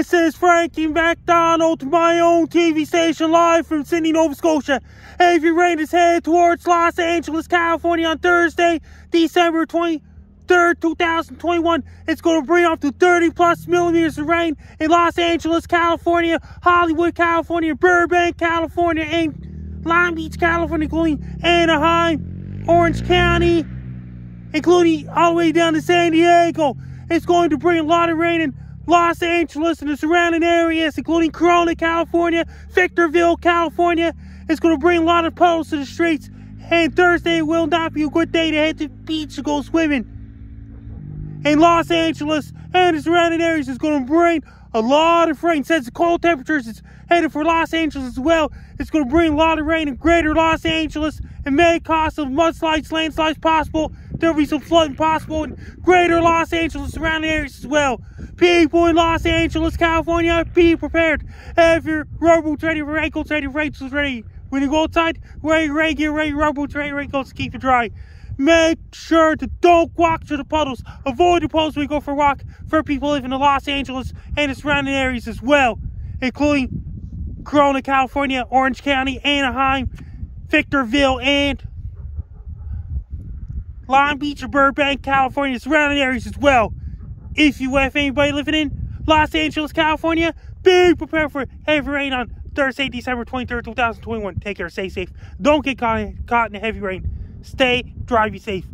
This is Frankie MacDonald, my own TV station live from Sydney, Nova Scotia. Heavy rain is headed towards Los Angeles, California on Thursday, December 23rd, 2021. It's going to bring up to 30 plus millimeters of rain in Los Angeles, California, Hollywood, California, Burbank, California, and Long Beach, California, including Anaheim, Orange County, including all the way down to San Diego. It's going to bring a lot of rain in Los Angeles and the surrounding areas, including Corona, California, Victorville, California. It's going to bring a lot of puddles to the streets. And Thursday will not be a good day to head to the beach to go swimming. In Los Angeles and its surrounding areas, it's going to bring a lot of rain. Since the cold temperatures is headed for Los Angeles as well, it's going to bring a lot of rain in greater Los Angeles and may cause some mudslides, landslides possible. There'll be some flooding possible in greater Los Angeles surrounding areas as well. People in Los Angeles, California, be prepared. Have your rowboats ready, your ankles ready, raincoats ready. When you go outside, ready, ready, get ready, rowboats ready, raincoats to keep it dry. Make sure to don't walk through the puddles. Avoid the puddles when you go for a walk for people living in Los Angeles and the surrounding areas as well, including Corona, California, Orange County, Anaheim, Victorville, and Long Beach or Burbank, California, surrounding areas as well. If you have anybody living in Los Angeles, California, be prepared for heavy rain on Thursday, December 23rd, 2021. Take care, stay safe. Don't get caught, caught in the heavy rain. Stay, drive you safe.